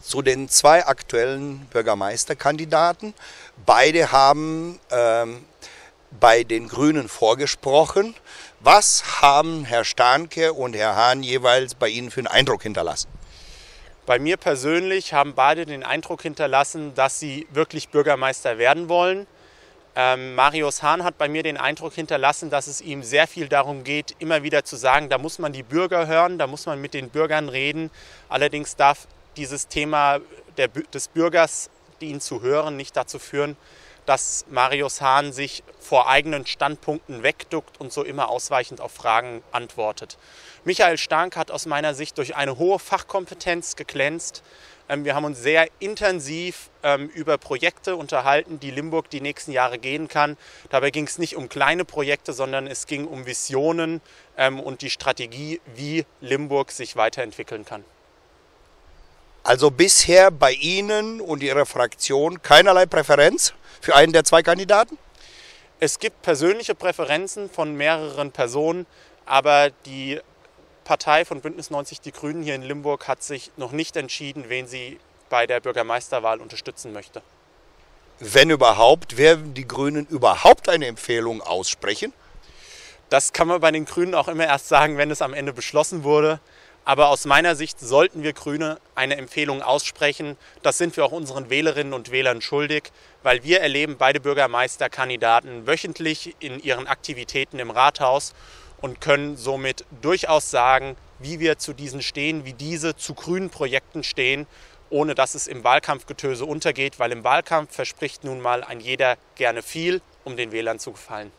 Zu den zwei aktuellen Bürgermeisterkandidaten. Beide haben ähm, bei den Grünen vorgesprochen. Was haben Herr Starnke und Herr Hahn jeweils bei Ihnen für einen Eindruck hinterlassen? Bei mir persönlich haben beide den Eindruck hinterlassen, dass sie wirklich Bürgermeister werden wollen. Ähm, Marius Hahn hat bei mir den Eindruck hinterlassen, dass es ihm sehr viel darum geht, immer wieder zu sagen, da muss man die Bürger hören, da muss man mit den Bürgern reden. Allerdings darf dieses Thema der, des Bürgers, ihn zu hören, nicht dazu führen, dass Marius Hahn sich vor eigenen Standpunkten wegduckt und so immer ausweichend auf Fragen antwortet. Michael Stark hat aus meiner Sicht durch eine hohe Fachkompetenz geglänzt. Ähm, wir haben uns sehr intensiv ähm, über Projekte unterhalten, die Limburg die nächsten Jahre gehen kann. Dabei ging es nicht um kleine Projekte, sondern es ging um Visionen ähm, und die Strategie, wie Limburg sich weiterentwickeln kann. Also bisher bei Ihnen und Ihrer Fraktion keinerlei Präferenz? für einen der zwei Kandidaten? Es gibt persönliche Präferenzen von mehreren Personen, aber die Partei von Bündnis 90 Die Grünen hier in Limburg hat sich noch nicht entschieden, wen sie bei der Bürgermeisterwahl unterstützen möchte. Wenn überhaupt, werden die Grünen überhaupt eine Empfehlung aussprechen? Das kann man bei den Grünen auch immer erst sagen, wenn es am Ende beschlossen wurde. Aber aus meiner Sicht sollten wir Grüne eine Empfehlung aussprechen. Das sind wir auch unseren Wählerinnen und Wählern schuldig, weil wir erleben beide Bürgermeisterkandidaten wöchentlich in ihren Aktivitäten im Rathaus und können somit durchaus sagen, wie wir zu diesen stehen, wie diese zu grünen Projekten stehen, ohne dass es im Wahlkampfgetöse untergeht, weil im Wahlkampf verspricht nun mal ein jeder gerne viel, um den Wählern zu gefallen.